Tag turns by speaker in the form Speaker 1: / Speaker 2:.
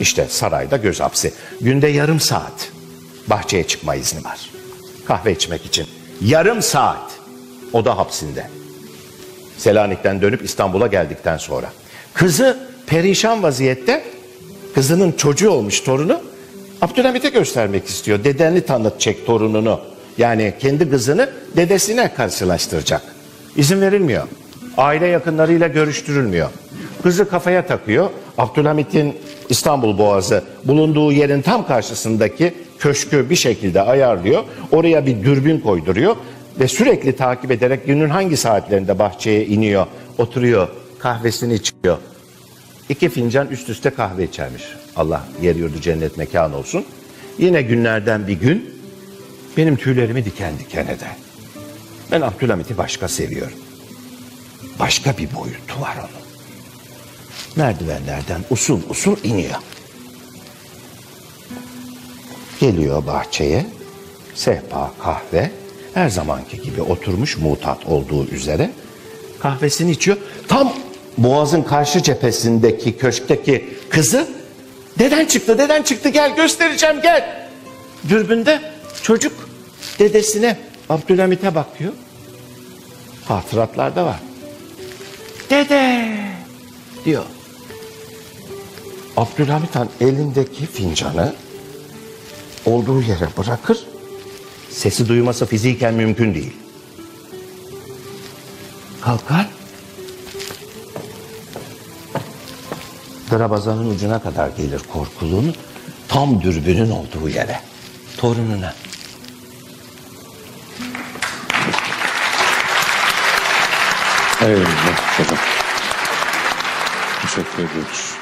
Speaker 1: İşte sarayda göz hapsi. Günde yarım saat bahçeye çıkma izni var. Kahve içmek için. Yarım saat oda hapsinde. Selanik'ten dönüp İstanbul'a geldikten sonra. Kızı perişan vaziyette kızının çocuğu olmuş torunu Abdülhamit'e göstermek istiyor. Dedeni tanıtacak torununu. Yani kendi kızını dedesine karşılaştıracak. İzin verilmiyor. Aile yakınlarıyla görüştürülmüyor. Kızı kafaya takıyor. Abdülhamit'in İstanbul Boğazı bulunduğu yerin tam karşısındaki köşkü bir şekilde ayarlıyor. Oraya bir dürbün koyduruyor ve sürekli takip ederek günün hangi saatlerinde bahçeye iniyor, oturuyor, kahvesini içiyor. İki fincan üst üste kahve içermiş. Allah yer yurdu cennet mekan olsun. Yine günlerden bir gün benim tüylerimi diken diken eder. Ben Abdülhamit'i başka seviyorum. Başka bir boyutu var onun. Merdivenlerden usul usul iniyor. Geliyor bahçeye. Sehpa, kahve. Her zamanki gibi oturmuş mutat olduğu üzere. Kahvesini içiyor. Tam boğazın karşı cephesindeki köşkteki kızı deden çıktı deden çıktı gel göstereceğim gel. Dürbünde çocuk dedesine Abdülhamit'e bakıyor. Hatıratlarda var. Dede diyor. Abdülhamit Han elindeki fincanı olduğu yere bırakır. Sesi duyması fiziken mümkün değil. Kalkar. Darabazanın ucuna kadar gelir korkuluğunu. Tam dürbünün olduğu yere. Torununa.
Speaker 2: Eyvallah hocam. produtos.